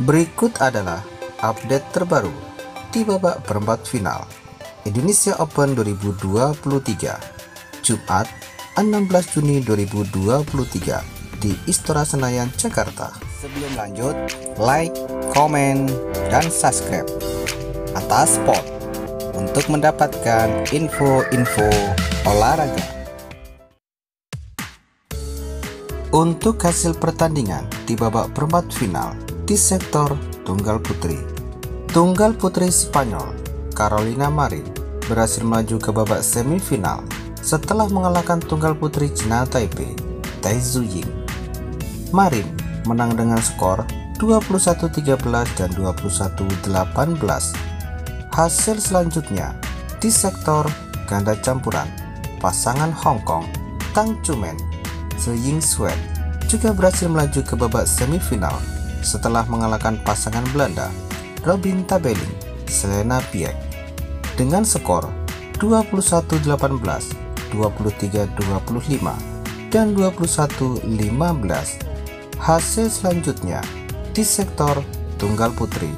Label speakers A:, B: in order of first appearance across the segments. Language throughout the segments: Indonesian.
A: Berikut adalah update terbaru di babak perempat final Indonesia Open 2023 Jumat 16 Juni 2023 di Istora Senayan, Jakarta. Sebelum lanjut, like, komen, dan subscribe atas spot untuk mendapatkan info-info olahraga. Untuk hasil pertandingan di babak perempat final di sektor tunggal putri. Tunggal putri Spanyol, Carolina Marin, berhasil maju ke babak semifinal setelah mengalahkan tunggal putri China Taipei, Tai Ying. Marin menang dengan skor 21-13 dan 21-18. Hasil selanjutnya di sektor ganda campuran, pasangan Hong Kong, Tang Chumen, Ying Sweat juga berhasil melaju ke babak semifinal setelah mengalahkan pasangan Belanda Robin Tabeling, Selena Piek dengan skor 21-18, 23-25, dan 21-15. Hasil selanjutnya di sektor tunggal putri.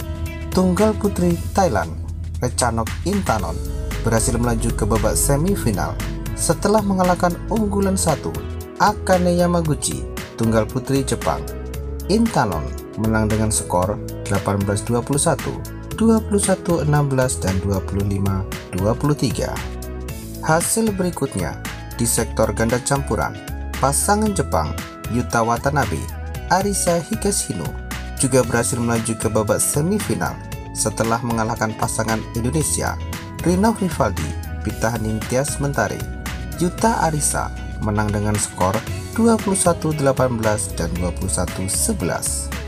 A: Tunggal putri Thailand, Rechanok Intanon berhasil melaju ke babak semifinal setelah mengalahkan unggulan satu Akane Yamaguchi, tunggal putri Jepang. Intanon menang dengan skor 18-21, 21-16 dan 25-23. Hasil berikutnya di sektor ganda campuran, pasangan Jepang Yuta Watanabe, Arisa Higashino juga berhasil melaju ke babak semifinal setelah mengalahkan pasangan Indonesia Rina Rivaldi, Pita Ningtyas Mentari. Yuta Arisa menang dengan skor 21-18 dan 21-11.